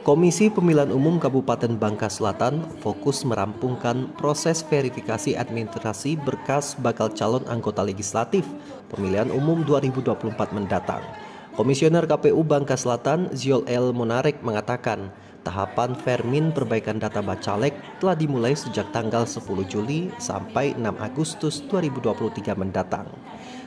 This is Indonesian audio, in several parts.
Komisi Pemilihan Umum Kabupaten Bangka Selatan fokus merampungkan proses verifikasi administrasi berkas bakal calon anggota legislatif pemilihan umum 2024 mendatang. Komisioner KPU Bangka Selatan Ziol El Monarek mengatakan, tahapan Vermin perbaikan data Bacalek telah dimulai sejak tanggal 10 Juli sampai 6 Agustus 2023 mendatang.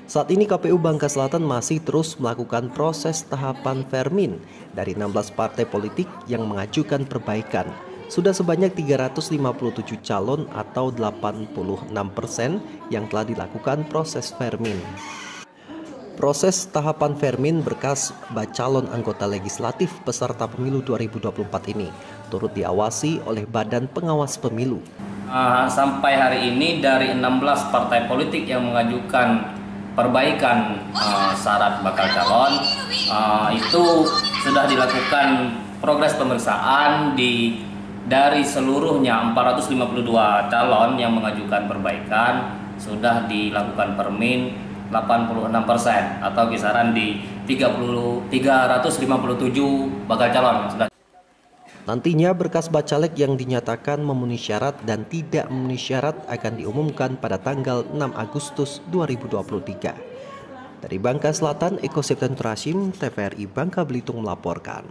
Saat ini KPU Bangka Selatan masih terus melakukan proses tahapan Vermin dari 16 partai politik yang mengajukan perbaikan. Sudah sebanyak 357 calon atau 86 persen yang telah dilakukan proses Vermin. Proses tahapan Vermin berkas bacalon anggota legislatif peserta pemilu 2024 ini turut diawasi oleh Badan Pengawas Pemilu. Uh, sampai hari ini dari 16 partai politik yang mengajukan perbaikan uh, syarat bakal calon uh, itu sudah dilakukan progres pemeriksaan di dari seluruhnya 452 calon yang mengajukan perbaikan sudah dilakukan permin 86% atau kisaran di 30 357 bakal calon Nantinya berkas bacalek yang dinyatakan memenuhi syarat dan tidak memenuhi syarat akan diumumkan pada tanggal 6 Agustus 2023. Dari Bangka Selatan, Eko Septentur Hashim, TVRI Bangka Belitung melaporkan.